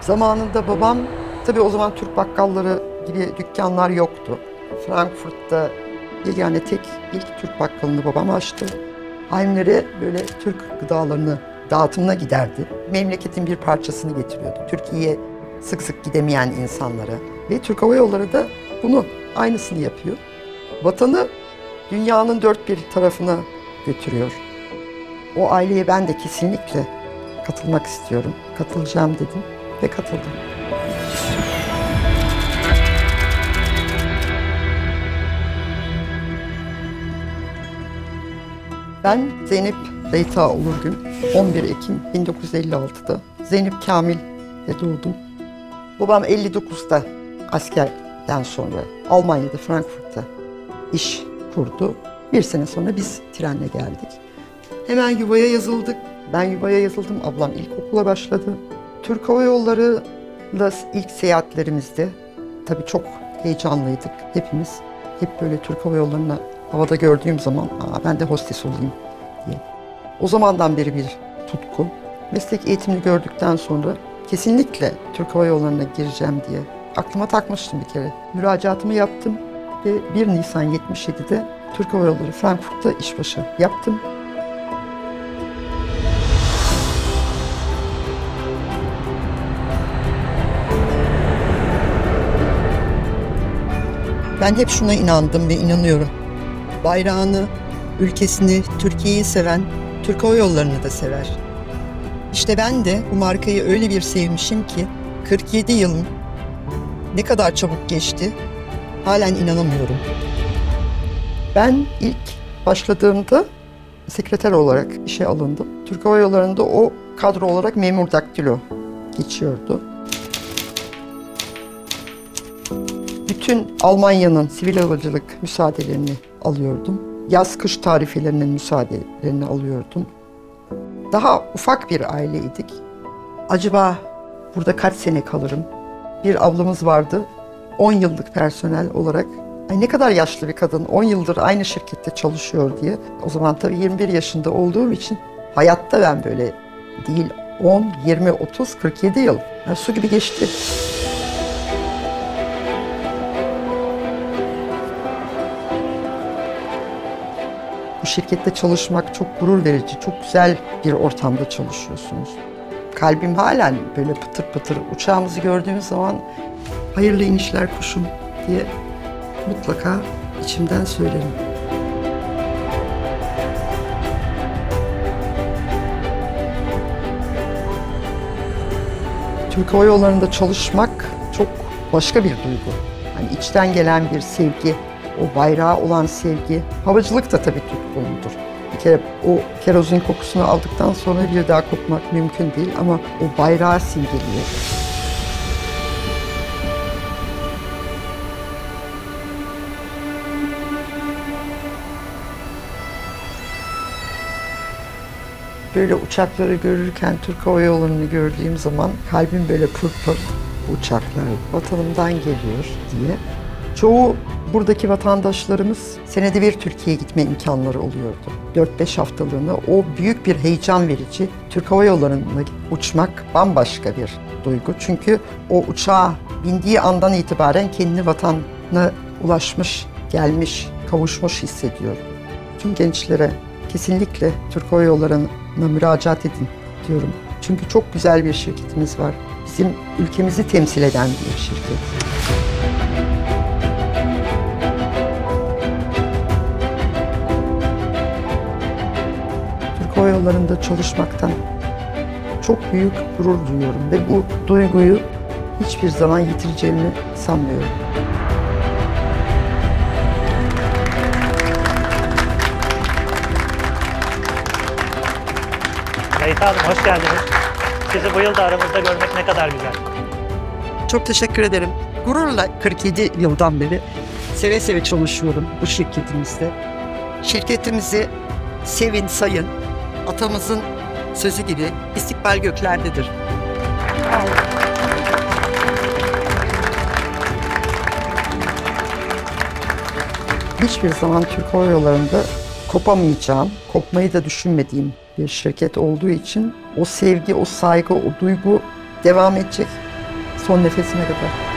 Zamanında babam, tabii o zaman Türk bakkalları gibi dükkanlar yoktu. Frankfurt'ta yegane tek ilk Türk bakkalını babam açtı. Haimlere böyle Türk gıdalarını dağıtımına giderdi. Memleketin bir parçasını getiriyordu. Türkiye'ye sık sık gidemeyen insanlara. Ve Türk Hava Yolları da bunu aynısını yapıyor. Vatanı dünyanın dört bir tarafına götürüyor. O aileye ben de kesinlikle katılmak istiyorum. Katılacağım dedim ve katıldım. Ben Zeynep Zeyta Olurgün, 11 Ekim 1956'da Zeynep Kamil'de doğdum. Babam 59'da askerden sonra Almanya'da Frankfurt'ta iş kurdu. Bir sene sonra biz trenle geldik. Hemen yuvaya yazıldık. Ben yuvaya yazıldım. Ablam ilkokula başladı. Türk Hava Yolları'la ilk seyahatlerimizde tabii çok heyecanlıydık hepimiz. Hep böyle Türk Hava Yolları'na havada gördüğüm zaman Aa, ben de hostes olayım diye. O zamandan beri bir tutku. Meslek eğitimini gördükten sonra kesinlikle Türk Hava Yolları'na gireceğim diye aklıma takmıştım bir kere. Müracaatımı yaptım ve 1 Nisan 77'de Türk Hava Yolları Frankfurt'ta işbaşı yaptım. Ben hep şuna inandım ve inanıyorum. Bayrağını, ülkesini, Türkiye'yi seven Türk Hava Yolları'nı da sever. İşte ben de bu markayı öyle bir sevmişim ki 47 yılım ne kadar çabuk geçti halen inanamıyorum. Ben ilk başladığımda sekreter olarak işe alındım. Türk Hava Yolları'nda o kadro olarak memur daktilo geçiyordu. Bütün Almanya'nın sivil havacılık müsaadelerini alıyordum. Yaz kış tarifelerinin müsaadelerini alıyordum. Daha ufak bir aileydik. Acaba burada kaç sene kalırım? Bir ablamız vardı. 10 yıllık personel olarak. Ay ne kadar yaşlı bir kadın. 10 yıldır aynı şirkette çalışıyor diye. O zaman tabii 21 yaşında olduğum için hayatta ben böyle değil 10, 20, 30, 47 yıl. Yani su gibi geçti. Bu şirkette çalışmak çok gurur verici, çok güzel bir ortamda çalışıyorsunuz. Kalbim halen böyle pıtır pıtır uçağımızı gördüğümüz zaman hayırlı inişler kuşum diye mutlaka içimden söylerim. Türk Hava Yolları'nda çalışmak çok başka bir duygu. Hani içten gelen bir sevgi, o bayrağa olan sevgi. Havacılık da tabii tutkundur. Bir kere o kerozin kokusunu aldıktan sonra bir daha kokmak mümkün değil ama o bayrağı simgeliyor. Böyle uçakları görürken Türk Hava Yolları'nı gördüğüm zaman kalbim böyle pır pır uçaklar vatanımdan geliyor diye. Çoğu buradaki vatandaşlarımız senede bir Türkiye'ye gitme imkanları oluyordu. 4-5 haftalığına o büyük bir heyecan verici Türk Hava Yolları'na uçmak bambaşka bir duygu. Çünkü o uçağa bindiği andan itibaren kendi vatanına ulaşmış, gelmiş, kavuşmuş hissediyor. Tüm gençlere kesinlikle Türk Hava Yolları'na müracaat edin diyorum. Çünkü çok güzel bir şirketimiz var. Bizim ülkemizi temsil eden bir şirket. Yolları'nda çalışmaktan çok büyük gurur duyuyorum ve bu duyguyu hiçbir zaman yitireceğimi sanmıyorum. Zeyta Hanım hoş geldiniz. Sizi bu yılda aramızda görmek ne kadar güzel. Çok teşekkür ederim. Gururla 47 yıldan beri seve seve çalışıyorum bu şirketimizde. Şirketimizi sevin, sayın. Atamızın sözü gibi istikbal göklerdedir. Hiçbir zaman Türk Hava Yolları'nda kopamayacağım, kopmayı da düşünmediğim bir şirket olduğu için o sevgi, o saygı, o duygu devam edecek. Son nefesime kadar.